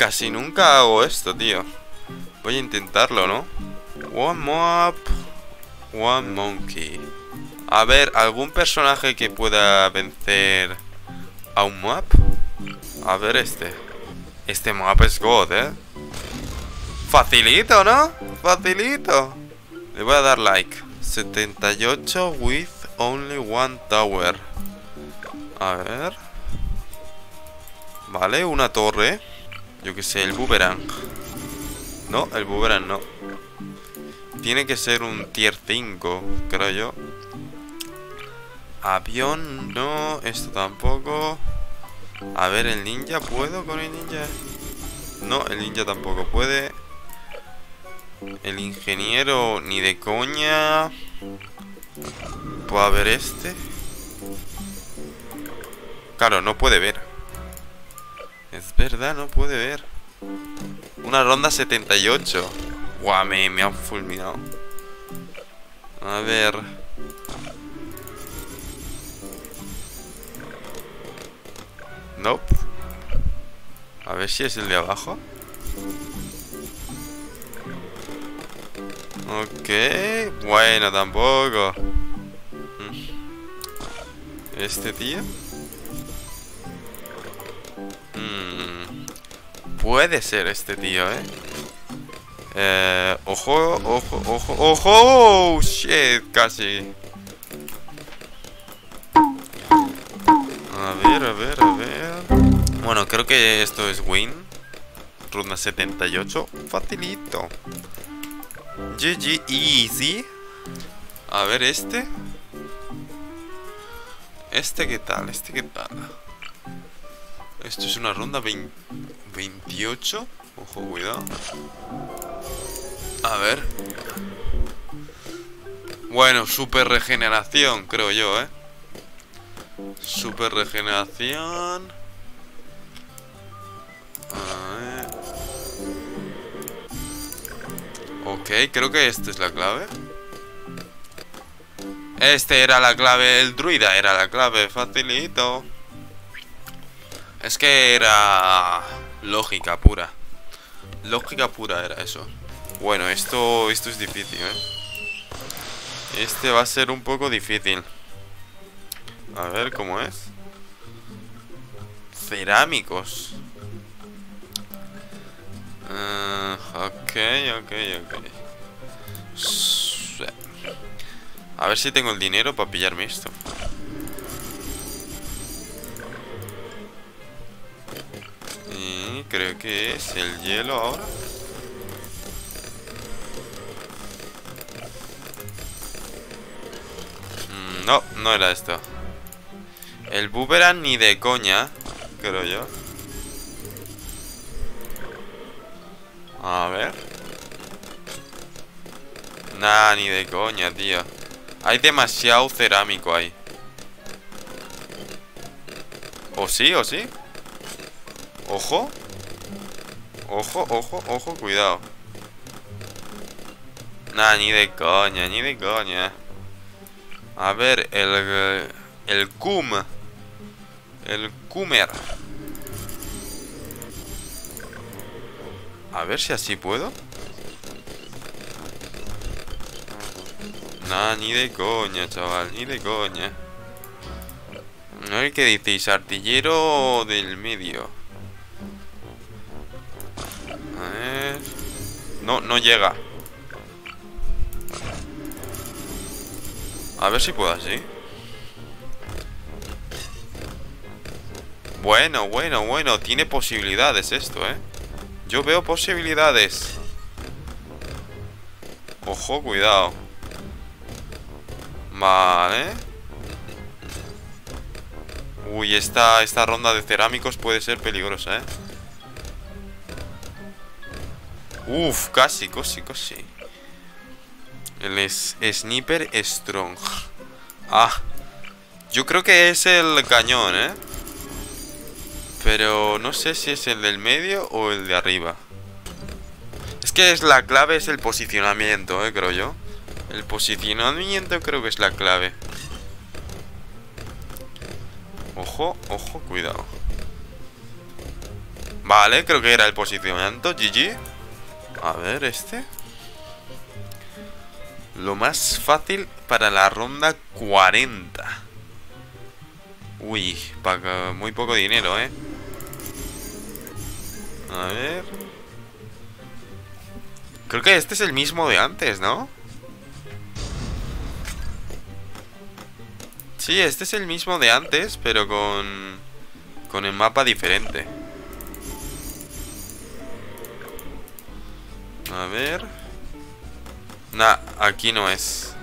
Casi nunca hago esto, tío. Voy a intentarlo, ¿no? One mob. One monkey. A ver, ¿algún personaje que pueda vencer a un mob? A ver este. Este mob es God, ¿eh? Facilito, ¿no? Facilito. Le voy a dar like. 78 with only one tower. A ver. Vale, una torre. Yo que sé, el boomerang. No, el boomerang no. Tiene que ser un tier 5, creo yo. Avión, no. Esto tampoco. A ver, el ninja, ¿puedo con el ninja? No, el ninja tampoco puede. El ingeniero, ni de coña. ¿Puedo ver este? Claro, no puede ver. Es verdad, no puede ver. Una ronda 78. Guau, me, me han fulminado. A ver. Nope. A ver si es el de abajo. Ok. Bueno, tampoco. Mm. Este tío. Puede ser este tío, ¿eh? Eh, ojo, ojo, ojo, ojo, oh, shit, casi. A ver, a ver, a ver. Bueno, creo que esto es win. Ronda 78. Facilito. GG easy. A ver este. Este qué tal, este qué tal. Esto es una ronda 28. Ojo, cuidado. A ver. Bueno, super regeneración, creo yo, ¿eh? Super regeneración. A ver. Ok, creo que esta es la clave. Este era la clave, el druida era la clave, facilito. Es que era lógica pura. Lógica pura era eso. Bueno, esto, esto es difícil, ¿eh? Este va a ser un poco difícil. A ver cómo es. Cerámicos. Uh, ok, ok, ok. A ver si tengo el dinero para pillarme esto. Creo que es el hielo ahora. Mm, no, no era esto. El boomerang ni de coña, creo yo. A ver. Nah, ni de coña, tío. Hay demasiado cerámico ahí. ¿O sí, o sí? Ojo. Ojo, ojo, ojo, cuidado. Nah, ni de coña, ni de coña. A ver, el... El cum. El cumer. A ver si así puedo. Nah, ni de coña, chaval, ni de coña. A ver qué dices, artillero del medio. No, no llega. A ver si puedo así. Bueno, bueno, bueno. Tiene posibilidades esto, ¿eh? Yo veo posibilidades. Ojo, cuidado. Vale. Uy, esta, esta ronda de cerámicos puede ser peligrosa, ¿eh? Uf, casi, casi, casi. El es Sniper Strong. Ah. Yo creo que es el cañón, ¿eh? Pero no sé si es el del medio o el de arriba. Es que es la clave es el posicionamiento, ¿eh? Creo yo. El posicionamiento creo que es la clave. Ojo, ojo, cuidado. Vale, creo que era el posicionamiento. GG. A ver, este. Lo más fácil para la ronda 40. Uy, paga muy poco dinero, ¿eh? A ver... Creo que este es el mismo de antes, ¿no? Sí, este es el mismo de antes, pero con... Con el mapa diferente. A ver... Nah, aquí no es.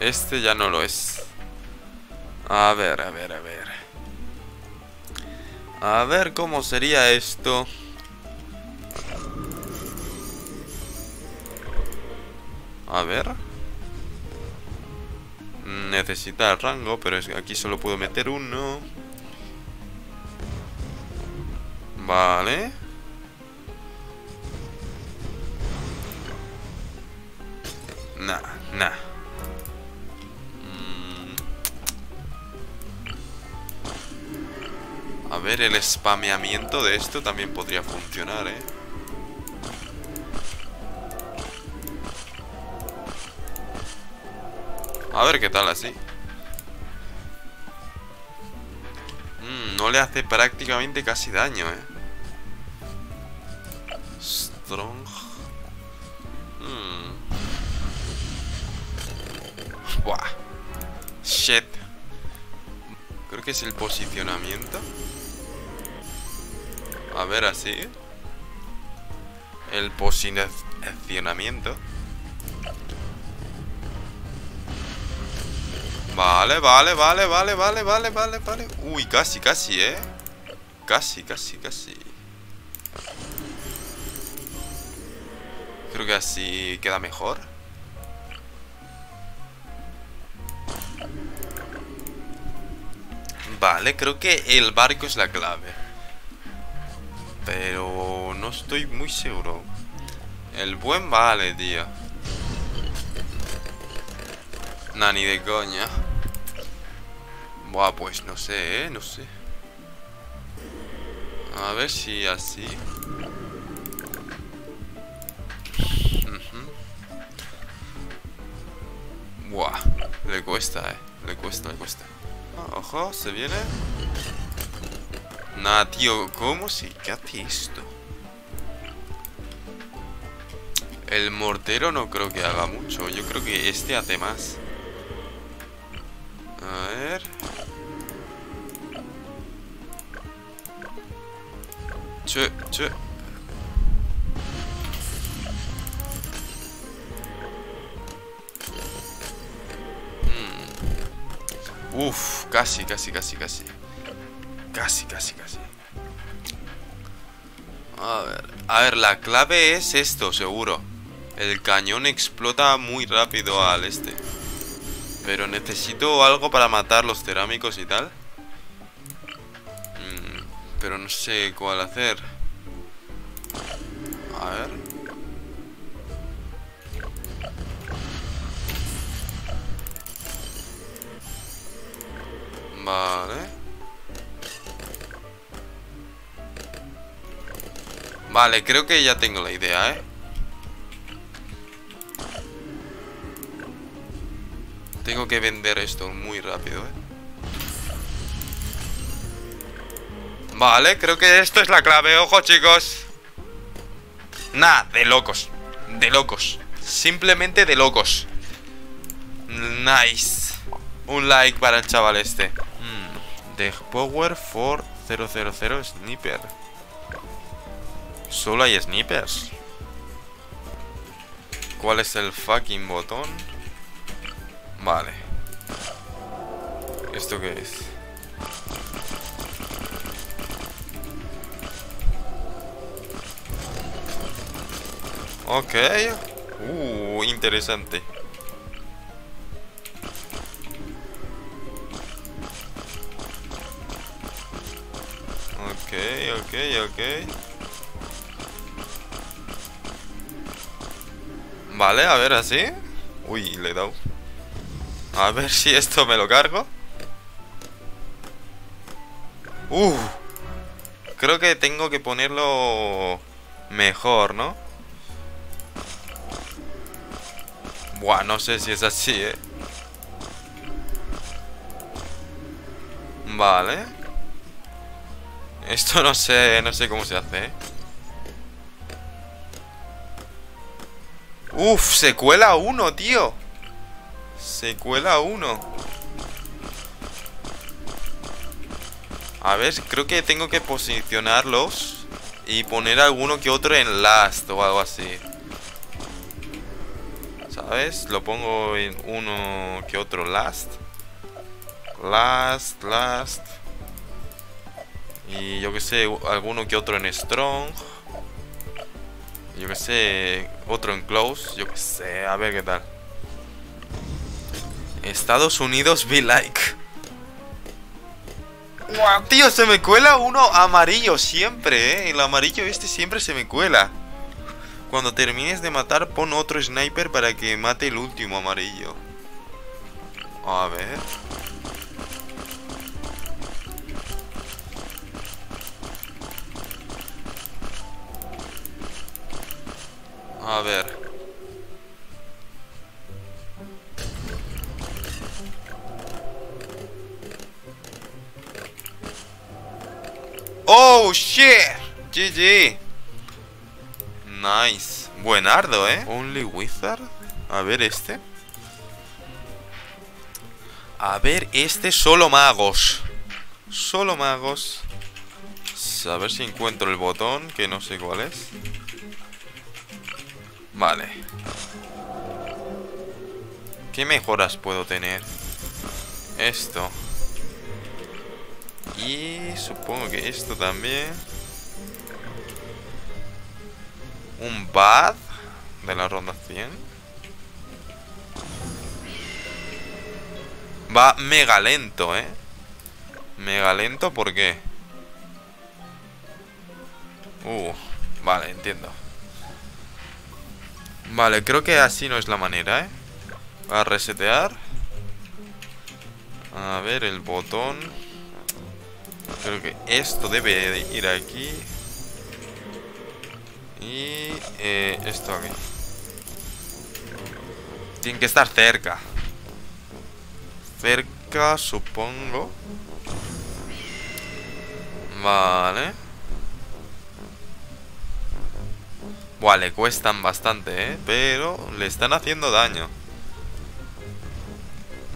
Este ya no lo es. A ver, a ver, a ver. A ver cómo sería esto. A ver. Necesita rango, pero aquí solo puedo meter uno. Vale. Mm. A ver, el spameamiento de esto también podría funcionar, ¿eh? A ver qué tal así. Mm, no le hace prácticamente casi daño, eh. Strong. Buah. Shit. Creo que es el posicionamiento. A ver, así. El posicionamiento. Vale, vale, vale, vale, vale, vale, vale, vale. Uy, casi, casi, ¿eh? Casi, casi, casi. Creo que así queda mejor. Vale, creo que el barco es la clave. Pero no estoy muy seguro. El buen vale, tío. Nah, ni de coña. Buah, pues no sé, ¿eh? No sé. A ver si así. Buah, le cuesta, eh. Le cuesta, le cuesta. Ojo, se viene. Nah, tío, ¿cómo se ¿Qué hace esto? El mortero no creo que haga mucho. Yo creo que este hace más. A ver. Che, che. Uf, casi, casi, casi, casi. Casi, casi, casi. A ver, a ver, la clave es esto, seguro. El cañón explota muy rápido al este. Pero necesito algo para matar los cerámicos y tal. Mm, pero no sé cuál hacer. A ver. Vale. Vale, creo que ya tengo la idea, ¿eh? Tengo que vender esto muy rápido, ¿eh? Vale, creo que esto es la clave. Ojo, chicos. Nah, de locos. De locos. Simplemente de locos. Nice. Un like para el chaval este. The Power 4000 Sniper. Solo hay snipers. ¿Cuál es el fucking botón? Vale. ¿Esto qué es? Ok. Uh, interesante. Ok, ok. Vale, a ver, así. Uy, le he dado. A ver si esto me lo cargo. Uh. creo que tengo que ponerlo mejor, ¿no? Buah, no sé si es así, ¿eh? Vale. Esto no sé, no sé cómo se hace, ¿eh? Uf, se cuela uno, tío. Se cuela uno. A ver, creo que tengo que posicionarlos y poner alguno que otro en last o algo así. ¿Sabes? Lo pongo en uno que otro last. Last, last. Y yo que sé, alguno que otro en strong. Yo que sé, otro en close. Yo que sé, a ver qué tal. Estados Unidos be like. ¡Wow, tío! Se me cuela uno amarillo siempre, ¿eh? El amarillo este siempre se me cuela. Cuando termines de matar, pon otro sniper para que mate el último amarillo. A ver. A ver. Oh, shit. GG. Nice. Buenardo, ¿eh? Only Wizard. A ver este. A ver este. Solo magos. Solo magos. A ver si encuentro el botón, que no sé cuál es. Vale. ¿Qué mejoras puedo tener? Esto. Y supongo que esto también. Un bad de la ronda 100. Va mega lento, ¿eh? Mega lento, ¿por qué? Uh, vale, entiendo. Vale, creo que así no es la manera, ¿eh? A resetear. A ver, el botón. Creo que esto debe de ir aquí. Y eh, esto aquí. Tiene que estar cerca. Cerca, supongo. Vale. Buah, le cuestan bastante, ¿eh? Pero le están haciendo daño.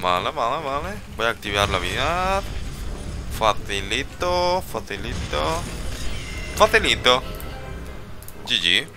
Vale, vale, vale. Voy a activar la habilidad. Facilito, facilito. Facilito. GG.